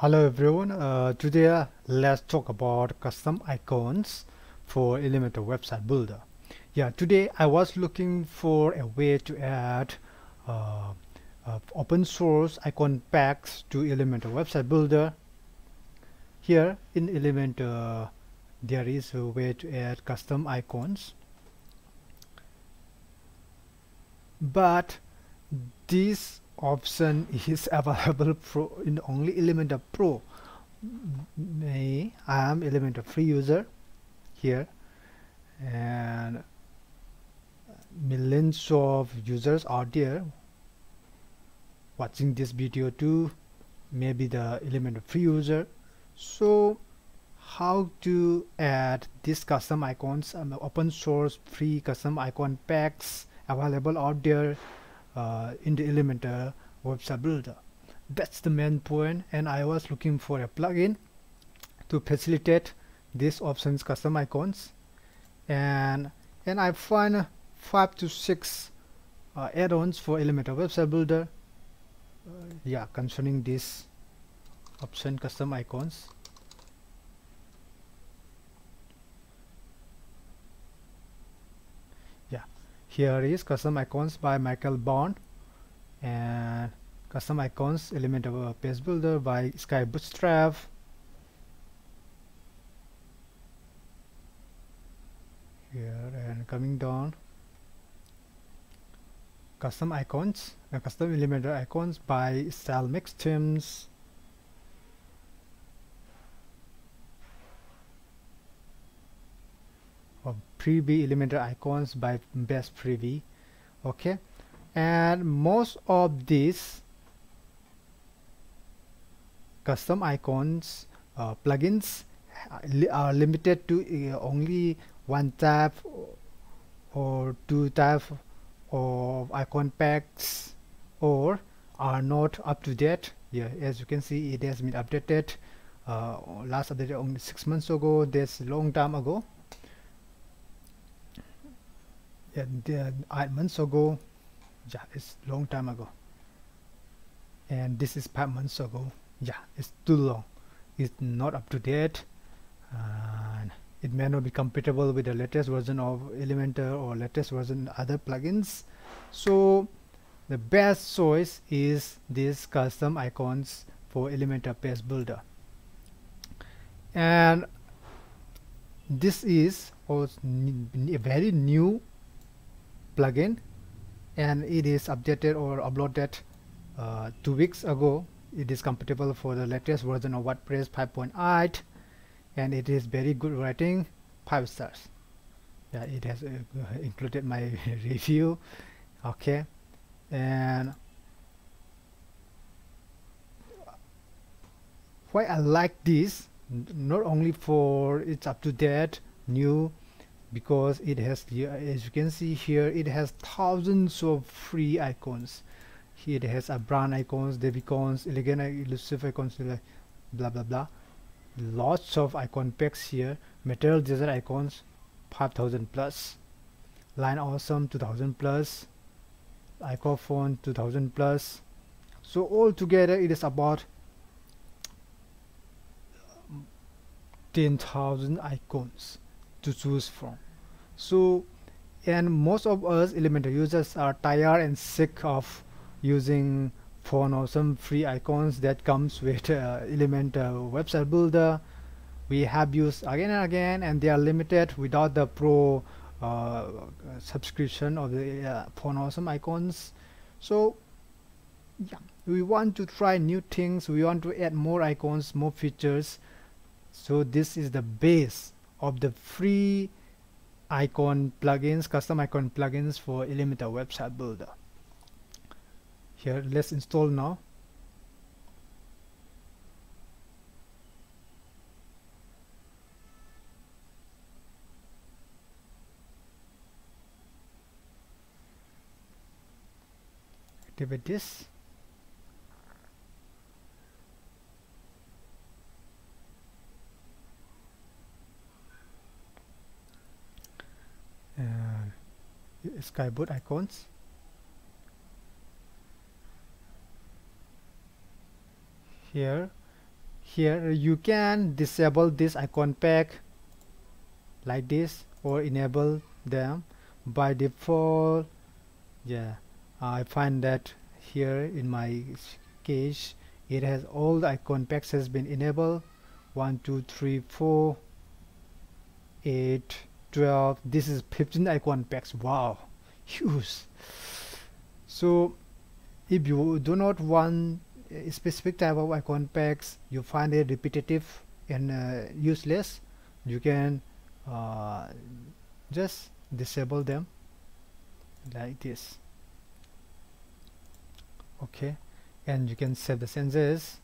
Hello everyone, uh, today let's talk about custom icons for Elementor website builder. Yeah, today I was looking for a way to add uh, uh, open source icon packs to Elementor website builder. Here in Elementor there is a way to add custom icons but this option is available pro in only Elementor Pro. I am Elementor free user here. And millions of users out there watching this video too maybe the Elementor free user. So how to add these custom icons? Um, open source free custom icon packs available out there uh, in the Elementor website builder. That's the main point and I was looking for a plugin to facilitate these options custom icons. And and I find five to six uh, add-ons for Elementor website builder. Uh, yeah concerning this option custom icons here is custom icons by Michael Bond and custom icons element of a page builder by Sky Bootstrap. Here and coming down. Custom icons and custom Elementor icons by StylemixThemes of preview Elementor icons by best preview okay? And most of these custom icons uh, plugins are limited to uh, only one tab or two tab of icon packs or are not up to date. Yeah as you can see it has been updated uh, last updated only six months ago that's a long time ago yeah, eight uh, months ago yeah it's long time ago. And this is five months ago. Yeah it's too long. It's not up to date. And it may not be compatible with the latest version of Elementor or latest version other plugins. So the best choice is these custom icons for Elementor page builder. And this is a very new plugin and it is updated or uploaded uh, two weeks ago. It is compatible for the latest version of WordPress 5.8 and it is very good rating five stars. Yeah it has uh, included my review. Okay and why I like this not only for it's up to date new because it has as you can see here it has thousands of free icons. Here it has a brand icons dev icons elegant elusive icons blah blah blah. Lots of icon packs here. Material Design icons 5000 plus. Line awesome 2000 plus. IcoFont 2000 plus. So altogether it is about 10,000 icons to choose from. So and most of us Elementor users are tired and sick of using Font Awesome free icons that comes with uh, Elementor website builder. We have used again and again and they are limited without the pro uh, subscription of the uh, Font Awesome icons. So yeah we want to try new things. We want to add more icons more features. So this is the base of the free icon plugins custom icon plugins for Elementor website builder. Here let's install now. Activate this skyboot icons. Here here you can disable this icon pack like this or enable them by default. Yeah I find that here in my case it has all the icon packs has been enabled. 1 2 3 4 8 12 this is 15 icon packs. Wow huge so if you do not want a specific type of icon packs you find it repetitive and uh, useless you can uh, just disable them like this. Okay? And you can set the senses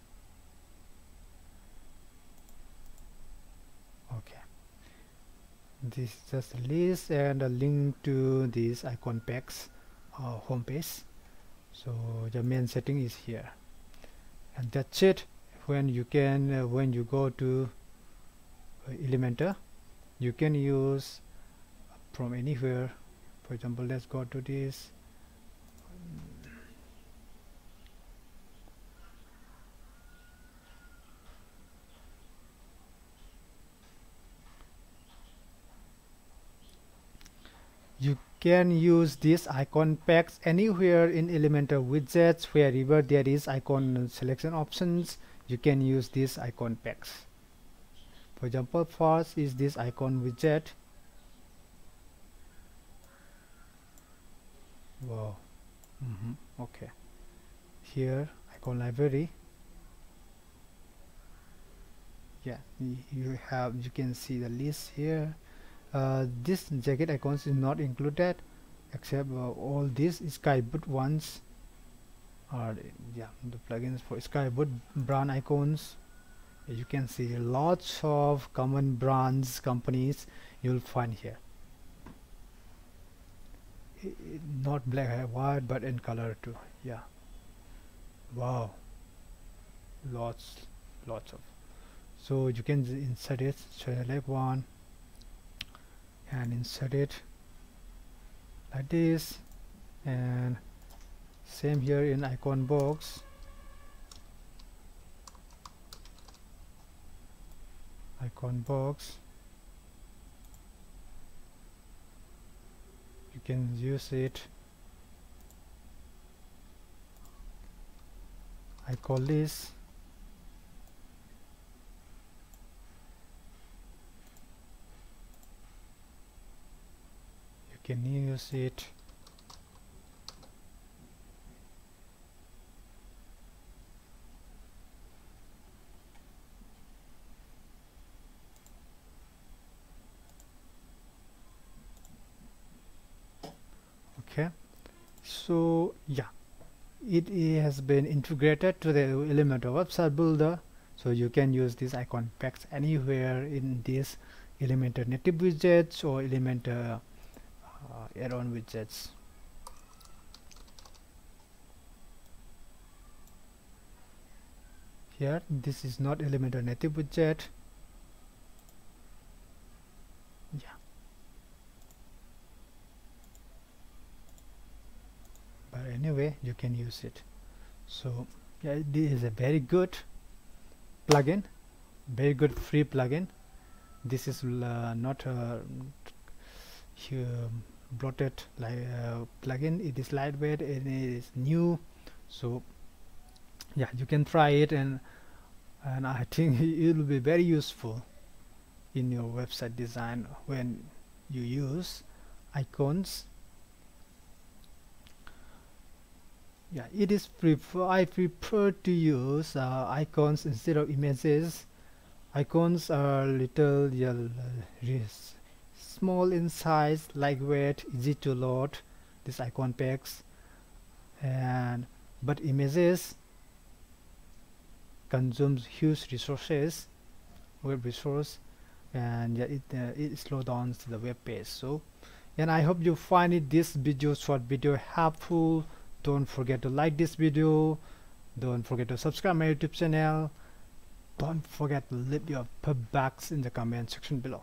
okay this is just a list and a link to these icon packs uh, so the main setting is here. And that's it. When you can uh, when you go to uh, Elementor you can use from anywhere. For example let's go to this you can use these icon packs anywhere in Elementor widgets wherever there is icon selection options. You can use these icon packs. For example first is this icon widget. Wow. Mm -hmm. okay. Here icon library. Yeah you have you can see the list here uh, this jacket icons is not included except uh, all these skyboot ones are yeah the plugins for skyboot brand icons you can see lots of common brands companies you'll find here. Not black and white but in color too yeah. Wow. Lots lots of. So you can insert it select one and insert it like this. And same here in icon box. Icon box. You can use it. I call this can use it. Okay. So yeah. It, it has been integrated to the Elementor website builder. So you can use these icon packs anywhere in this Elementor native widgets or Elementor uh, add-on widgets here this is not Elementor native widget yeah. But anyway you can use it. So yeah this is a very good plugin. Very good free plugin. This is uh, not a bloated like uh, plugin it is lightweight and it is new. So yeah you can try it and and I think it will be very useful in your website design when you use icons. Yeah it is prefer I prefer to use uh, icons instead of images. Icons are little uh, small in size lightweight easy to load this icon packs. And but images consumes huge resources web resource and yeah, it, uh, it slows down the web page. So and I hope you find it this video short video helpful. Don't forget to like this video. Don't forget to subscribe my youtube channel. Don't forget to leave your feedbacks in the comment section below